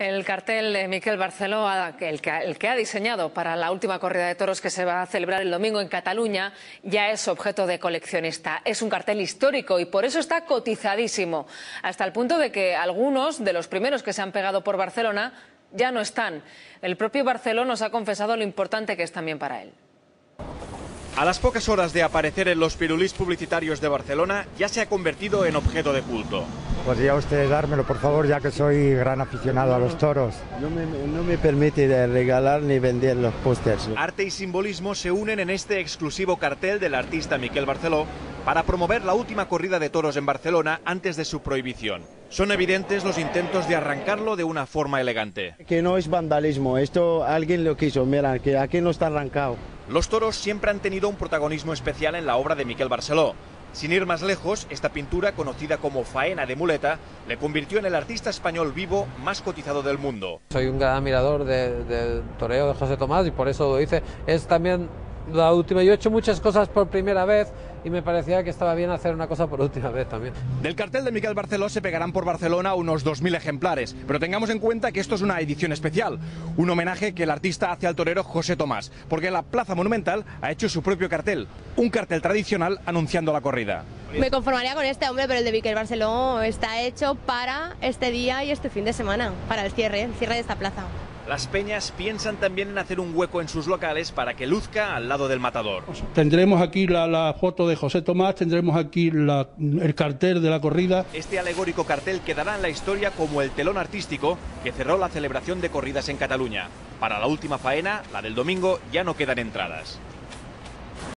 El cartel de Miquel Barceló, el que, el que, ha diseñado para la última corrida de toros que se va a celebrar el domingo en Cataluña, ya es objeto de coleccionista. Es un cartel histórico y por eso está cotizadísimo, hasta el punto de que algunos de los primeros que se han pegado por Barcelona ya no están. El propio Barceló nos ha confesado lo importante que es también para él. A las pocas horas de aparecer en los pirulís publicitarios de Barcelona, ya se ha convertido en objeto de culto. ¿Podría usted dármelo, por favor, ya que soy gran aficionado a los toros? No me, no me permite regalar ni vender los pósters. Arte y simbolismo se unen en este exclusivo cartel del artista Miquel Barceló para promover la última corrida de toros en Barcelona antes de su prohibición. Son evidentes los intentos de arrancarlo de una forma elegante. Que no es vandalismo, esto alguien lo quiso, mira, que aquí no está arrancado. Los toros siempre han tenido un protagonismo especial en la obra de Miquel Barceló. Sin ir más lejos, esta pintura, conocida como Faena de Muleta, le convirtió en el artista español vivo más cotizado del mundo. Soy un gran admirador del toreo de José Tomás y por eso lo hice. Es también la última. Yo he hecho muchas cosas por primera vez y me parecía que estaba bien hacer una cosa por última vez también. Del cartel de Miquel Barceló se pegarán por Barcelona unos 2.000 ejemplares, pero tengamos en cuenta que esto es una edición especial, un homenaje que el artista hace al torero José Tomás, porque la Plaza Monumental ha hecho su propio cartel, un cartel tradicional anunciando la corrida. Me conformaría con este hombre, pero el de Miquel Barceló está hecho para este día y este fin de semana, para el cierre, el cierre de esta plaza. Las peñas piensan también en hacer un hueco en sus locales para que luzca al lado del matador. Tendremos aquí la, la foto de José Tomás, tendremos aquí la, el cartel de la corrida. Este alegórico cartel quedará en la historia como el telón artístico que cerró la celebración de corridas en Cataluña. Para la última faena, la del domingo, ya no quedan entradas.